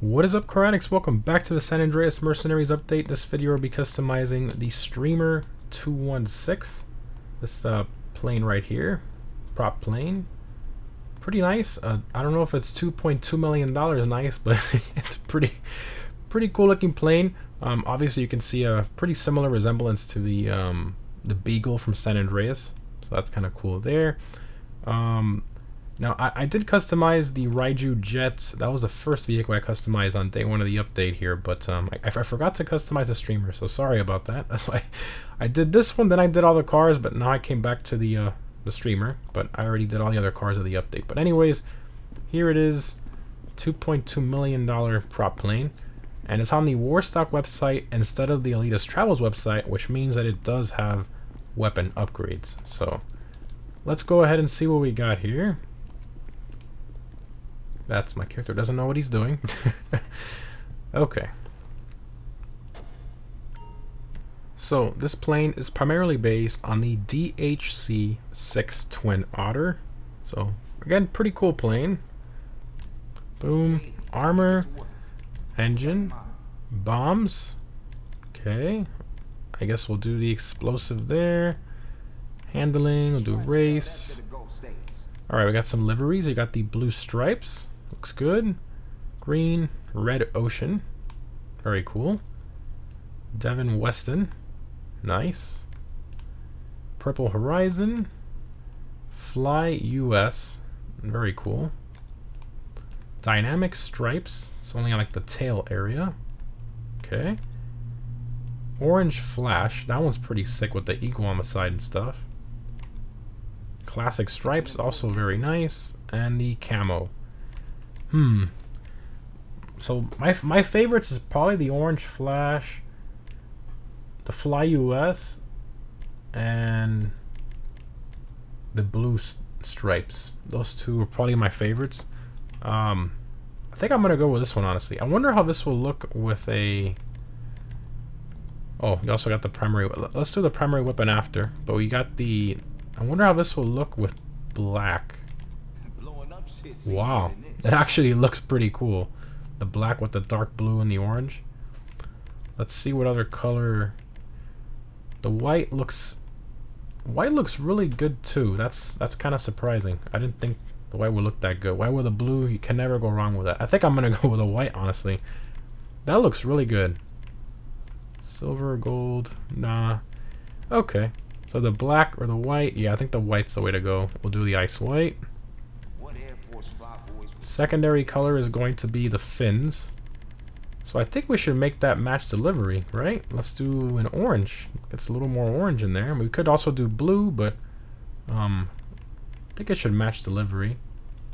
What is up, Cryonics? Welcome back to the San Andreas Mercenaries update. This video will be customizing the Streamer 216. This uh, plane right here, prop plane. Pretty nice. Uh, I don't know if it's 2.2 million dollars nice, but it's pretty, pretty cool looking plane. Um, obviously, you can see a pretty similar resemblance to the um, the Beagle from San Andreas, so that's kind of cool there. Um, now, I, I, did customize the Raiju Jet. That was the first vehicle I customized on day one of the update here, but um, I, I, forgot to customize the streamer, so sorry about that. That's why I did this one, then I did all the cars, but now I came back to the, uh, the streamer, but I already did all the other cars of the update. But anyways, here it is, $2.2 million prop plane, and it's on the Warstock website instead of the Elitás Travels website, which means that it does have weapon upgrades. So let's go ahead and see what we got here. That's my character doesn't know what he's doing. okay. So this plane is primarily based on the DHC-6 Twin Otter. So again, pretty cool plane. Boom. Armor. Engine. Bombs. Okay. I guess we'll do the explosive there. Handling, we'll do race. Alright, we got some liveries. You got the blue stripes. Looks good. Green, red ocean. Very cool. Devin Weston. Nice. Purple Horizon. Fly US. Very cool. Dynamic stripes. It's only on like the tail area. Okay. Orange Flash. That one's pretty sick with the eagle on the side and stuff. Classic stripes, also very nice. And the camo. Hmm. So my my favorites is probably the Orange Flash, the Fly US, and the Blue Stripes. Those two are probably my favorites. Um, I think I'm gonna go with this one honestly. I wonder how this will look with a. Oh, you also got the primary. Let's do the primary weapon after. But we got the. I wonder how this will look with black. Wow, it actually looks pretty cool. The black with the dark blue and the orange. Let's see what other color. The white looks. White looks really good too. That's that's kind of surprising. I didn't think the white would look that good. White with a blue, you can never go wrong with that. I think I'm gonna go with a white, honestly. That looks really good. Silver, gold, nah. Okay. So the black or the white, yeah, I think the white's the way to go. We'll do the ice white. Secondary color is going to be the fins. So I think we should make that match delivery, right? Let's do an orange. Gets a little more orange in there. We could also do blue, but um, I think it should match delivery.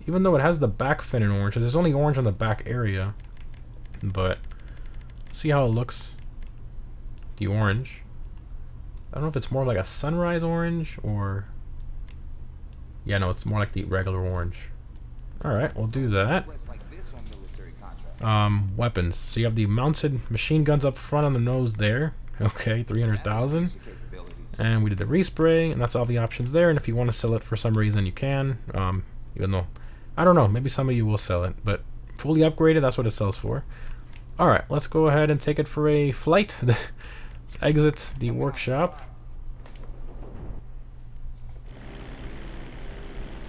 Even though it has the back fin in orange, there's only orange on the back area. But see how it looks. The orange. I don't know if it's more like a sunrise orange or... Yeah, no, it's more like the regular orange. Alright, we'll do that. Um, weapons. So you have the mounted machine guns up front on the nose there. Okay, 300,000. And we did the respray, and that's all the options there. And if you want to sell it for some reason, you can. Um, even though, I don't know, maybe some of you will sell it. But fully upgraded, that's what it sells for. Alright, let's go ahead and take it for a flight. let's exit the workshop.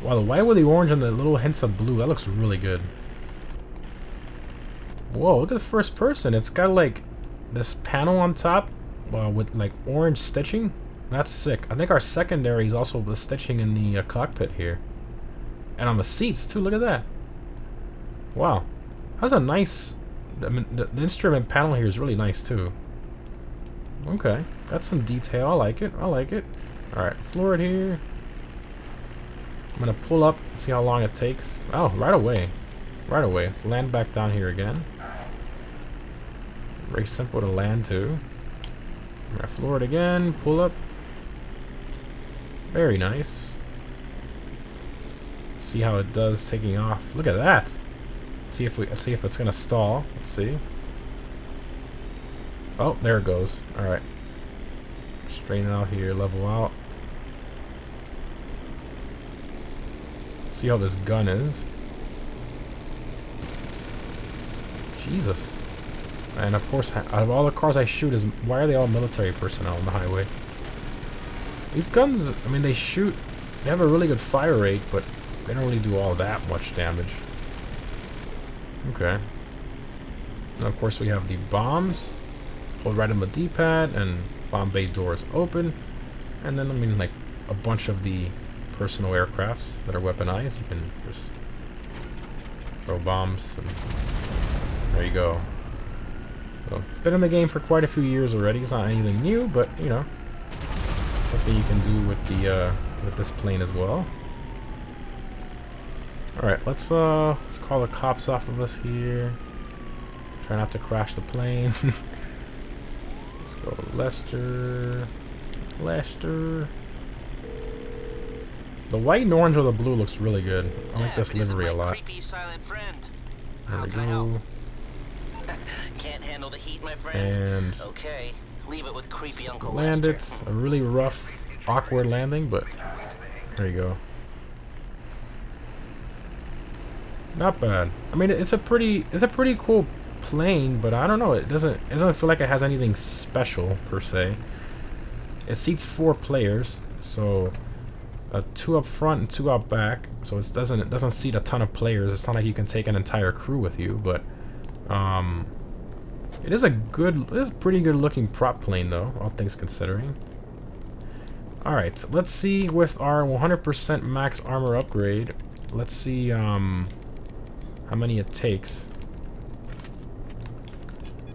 Wow, white with the orange and the little hints of blue, that looks really good. Whoa, look at the first person. It's got like this panel on top uh, with like orange stitching. That's sick. I think our secondary is also the stitching in the uh, cockpit here. And on the seats too, look at that. Wow. That's a nice... I mean, the, the instrument panel here is really nice too. Okay, got some detail. I like it. I like it. Alright, floor it here. I'm gonna pull up, see how long it takes. Oh, right away. Right away. Let's land back down here again. Very simple to land to. I'm gonna floor it again, pull up. Very nice. See how it does taking off. Look at that. see if we see if it's gonna stall. Let's see. Oh, there it goes. Alright. Straighten out here, level out. See how this gun is. Jesus. And of course, out of all the cars I shoot, is why are they all military personnel on the highway? These guns, I mean, they shoot, they have a really good fire rate, but they don't really do all that much damage. Okay. And of course, we have the bombs. Hold right on the D-pad, and bomb bay doors open. And then, I mean, like, a bunch of the personal aircrafts that are weaponized. You can just throw bombs, and there you go. So, been in the game for quite a few years already. It's not anything new, but, you know, something you can do with the, uh, with this plane as well. Alright, let's, uh, let's call the cops off of us here. Try not to crash the plane. let's go Lester. Lester. The white and orange or the blue looks really good. I like this livery a lot. Creepy, there we go. Can't handle the heat, my friend. And okay, leave it with creepy Uncle land Lester. it. A really rough, awkward landing, but there you go. Not bad. I mean, it's a pretty, it's a pretty cool plane, but I don't know. It doesn't, it doesn't feel like it has anything special per se. It seats four players, so uh, two up front and two up back. So it doesn't it doesn't seat a ton of players. It's not like you can take an entire crew with you, but um, it is a good, it is a pretty good looking prop plane though, all things considering. Alright, let's see with our 100% max armor upgrade. Let's see um, how many it takes.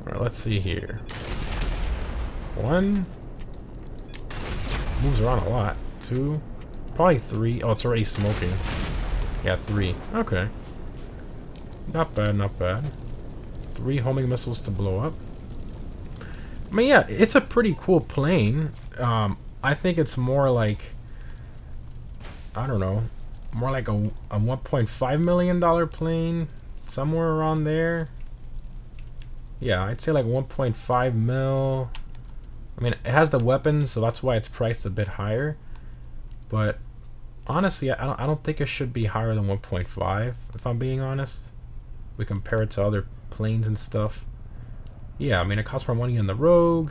Alright, let's see here. One. Moves around a lot. Two. Probably three. Oh, it's already smoking. Yeah, three. Okay. Not bad, not bad. Three homing missiles to blow up. I mean, yeah, it's a pretty cool plane. Um, I think it's more like... I don't know. More like a, a $1.5 million plane. Somewhere around there. Yeah, I'd say like 1.5 mil. I mean, it has the weapons, so that's why it's priced a bit higher. But honestly, I don't, I don't think it should be higher than 1.5, if I'm being honest. We compare it to other planes and stuff. Yeah, I mean, it costs more money than the Rogue.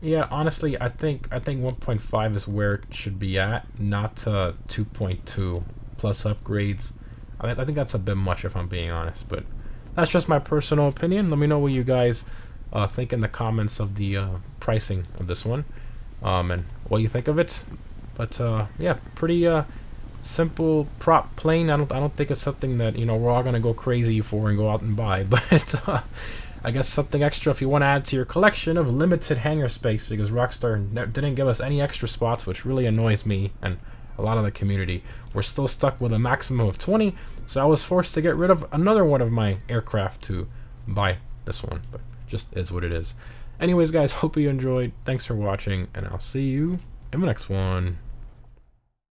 Yeah, honestly, I think I think 1.5 is where it should be at, not uh, 2.2 plus upgrades. I, I think that's a bit much if I'm being honest, but that's just my personal opinion. Let me know what you guys uh, think in the comments of the uh, pricing of this one um, and what you think of it. But uh, yeah, pretty uh, simple prop plane. I don't I don't think it's something that you know we're all gonna go crazy for and go out and buy. But uh, I guess something extra if you want to add to your collection of limited hangar space because Rockstar didn't give us any extra spots, which really annoys me and a lot of the community. We're still stuck with a maximum of 20, so I was forced to get rid of another one of my aircraft to buy this one. But just is what it is. Anyways, guys, hope you enjoyed. Thanks for watching, and I'll see you in the next one.